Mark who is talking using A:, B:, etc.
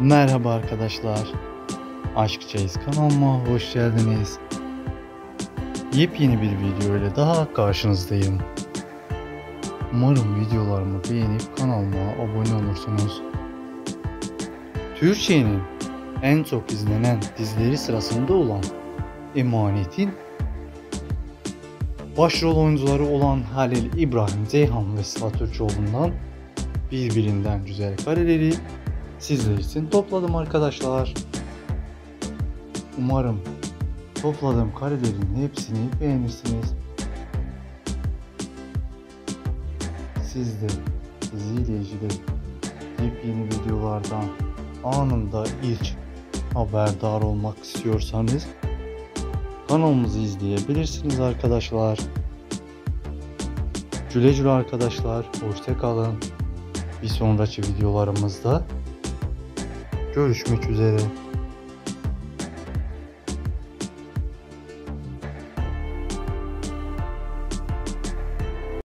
A: Merhaba arkadaşlar. Aşk Çeyiz kanalıma hoş geldiniz. Yepyeni bir video ile daha karşınızdayım. Umarım videolarımı beğenip kanalıma abone olursunuz. Türkiye'nin en çok izlenen dizileri sırasında olan Emanet'in başrol oyuncuları olan Halil İbrahim Ceyhan ve Sıla Türkoğlu'ndan birbirinden güzel kareleri sizler için topladım arkadaşlar. Umarım topladığım karelerin hepsini beğenirsiniz. Siz de diziyle ilgili yepyeni videolardan anında ilk haberdar olmak istiyorsanız kanalımızı izleyebilirsiniz arkadaşlar. Güle güle arkadaşlar. Hoşça kalın. Bir sonraki videolarımızda görüşmek üzere.